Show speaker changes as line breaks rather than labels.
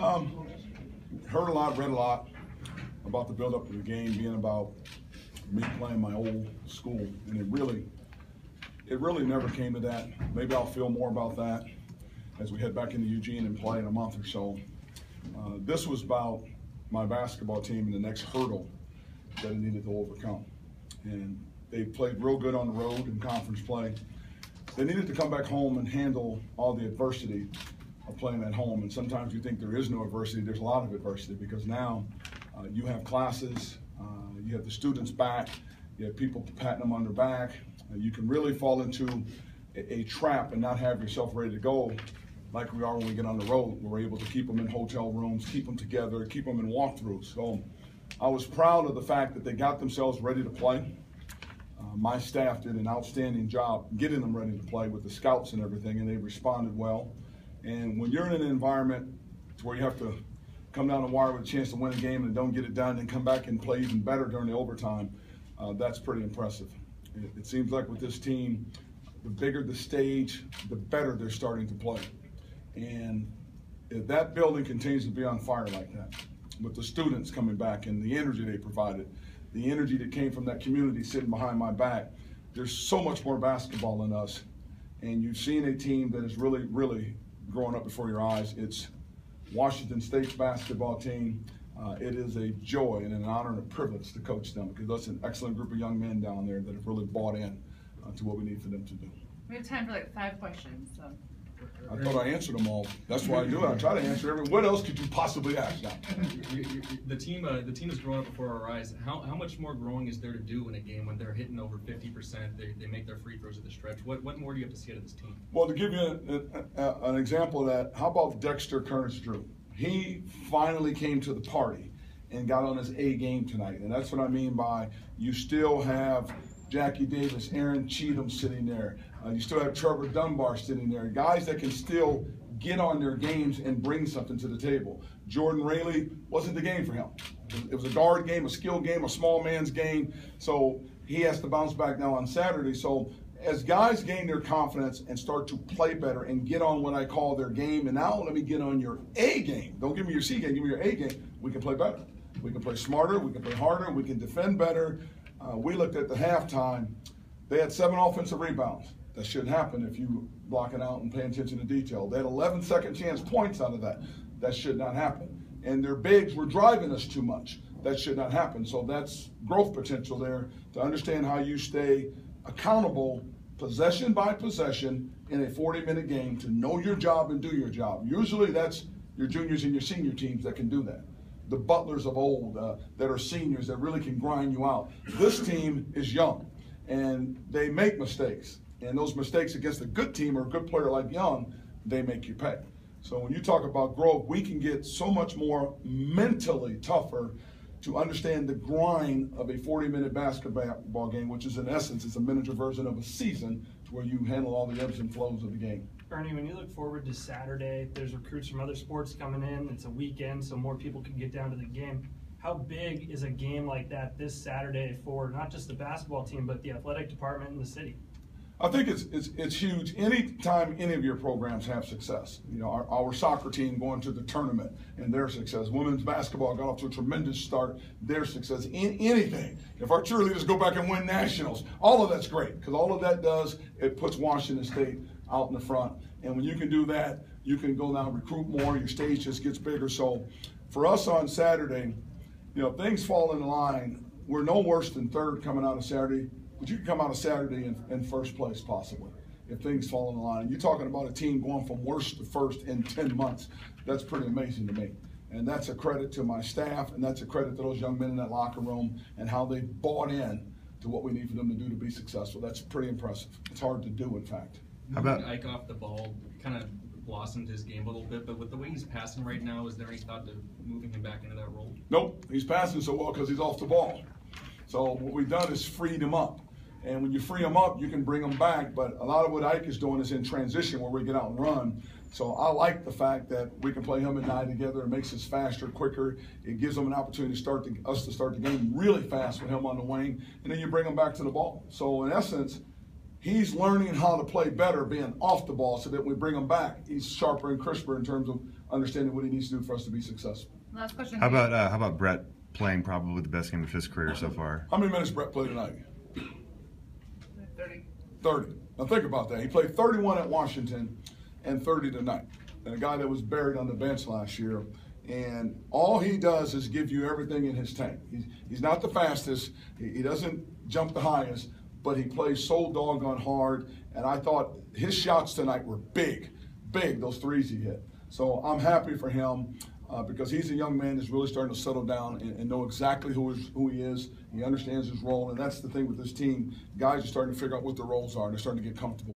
Um, heard a lot, read a lot about the build-up of the game being about me playing my old school, and it really, it really never came to that. Maybe I'll feel more about that as we head back into Eugene and play in a month or so. Uh, this was about my basketball team and the next hurdle that it needed to overcome. And they played real good on the road in conference play. They needed to come back home and handle all the adversity of playing at home. And sometimes you think there is no adversity. There's a lot of adversity because now uh, you have classes, uh, you have the students back, you have people patting them on their back. You can really fall into a, a, trap and not have yourself ready to go like we are when we get on the road. We're able to keep them in hotel rooms, keep them together, keep them in walkthroughs. So I was proud of the fact that they got themselves ready to play. Uh, my staff did an outstanding job getting them ready to play with the scouts and everything, and they responded well. And when you're in an environment where you have to come down the wire with a chance to win a game and don't get it done and come back and play even better during the overtime, uh, that's pretty impressive. It, it, seems like with this team, the bigger the stage, the better they're starting to play. And if that building continues to be on fire like that, with the students coming back and the energy they provided, the energy that came from that community sitting behind my back, there's so much more basketball in us. And you've seen a team that is really, really growing up before your eyes. It's Washington State's basketball team. Uh, it is a joy and an honor and a privilege to coach them because that's an excellent group of young men down there that have really bought in uh, to what we need for them to do.
We have time for like five questions. So.
I thought I answered them all. That's why I do it. I try to answer every. What else could you possibly ask? Now?
the team, uh, the team is growing up before our eyes. How, how much more growing is there to do in a game when they're hitting over fifty percent? They, they make their free throws at the stretch. What what more do you have to see out of this team?
Well, to give you a, a, an example of that, how about Dexter Kernich-Drew? He finally came to the party and got on his A game tonight, and that's what I mean by you still have Jackie Davis, Aaron Cheatham sitting there. Uh, you still have Trevor Dunbar sitting there. Guys that can still get on their games and bring something to the table. Jordan Railey wasn't the game for him. It was a guard game, a skill game, a small man's game. So he has to bounce back now on Saturday. So as guys gain their confidence and start to play better and get on what I call their game, and now let me get on your A game. Don't give me your C game, give me your A game. We can play better. We can play smarter. We can play harder. We can defend better. Uh, we looked at the halftime. They had seven offensive rebounds. That shouldn't happen if you block it out and pay attention to detail. They had 11 second chance points out of that. That should not happen. And their bigs were driving us too much. That should not happen. So that's growth potential there to understand how you stay accountable possession by possession in a 40 minute game to know your job and do your job. Usually that's your juniors and your senior teams that can do that the butlers of old uh, that are seniors that really can grind you out. This team is young and they make mistakes. And those mistakes against a good team or a good player like Young, they make you pay. So when you talk about growth, we can get so much more mentally tougher to understand the grind of a 40-minute basketball game, which is in essence, it's a miniature version of a season to where you handle all the ebbs and flows of the game.
Ernie, when you look forward to Saturday, there's recruits from other sports coming in. It's a weekend, so more people can get down to the game. How big is a game like that this Saturday for not just the basketball team, but the athletic department in the city?
I think it's, it's, it's huge. Anytime any of your programs have success, you know, our, our, soccer team going to the tournament and their success, women's basketball got off to a tremendous start, their success, in anything. If our cheerleaders go back and win nationals, all of that's great because all of that does, it puts Washington State out in the front. And when you can do that, you can go now recruit more. Your stage just gets bigger. So for us on Saturday, you know, things fall in line. We're no worse than third coming out of Saturday, but you can come out of Saturday in, in first place possibly if things fall in line. And You're talking about a team going from worst to first in 10 months. That's pretty amazing to me. And that's a credit to my staff, and that's a credit to those young men in that locker room and how they bought in to what we need for them to do to be successful. That's pretty impressive. It's hard to do, in fact.
How about Ike off the ball? Kind of blossomed his game a little bit, but with the way he's passing right now, is there any thought to moving him back into that role?
Nope, he's passing so well because he's off the ball. So what we've done is freed him up. And when you free him up, you can bring him back. But a lot of what Ike is doing is in transition where we get out and run. So I like the fact that we can play him and I together. It makes us faster, quicker. It gives them an opportunity to start the, us to start the game really fast with him on the wing, and then you bring him back to the ball. So in essence, he's learning how to play better being off the ball so that when we bring him back, he's sharper and crisper in terms of understanding what he needs to do for us to be successful.
Last question.
How about uh, how about Brett playing probably the best game of his career so far?
How many minutes Brett played tonight?
Thirty.
30. Now think about that. He played 31 at Washington and 30 tonight. And a guy that was buried on the bench last year. And all he does is give you everything in his tank. He's, he's not the fastest, he, he doesn't jump the highest, but he plays so doggone hard. And I thought his shots tonight were big, big, those threes he hit. So I'm happy for him. Uh, because he's a young man that's really starting to settle down and, and know exactly who is who he is. He understands his role, and that's the thing with this team. Guys are starting to figure out what their roles are. and They're starting to get comfortable.